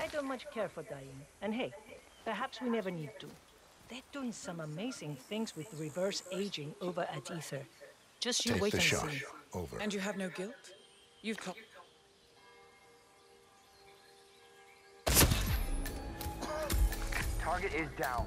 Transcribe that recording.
I don't much care for dying. And hey, perhaps we never need to. They're doing some amazing things with reverse aging over at Ether. Just you Take wait the and shot. see. Over. And you have no guilt? You've co- Target is down.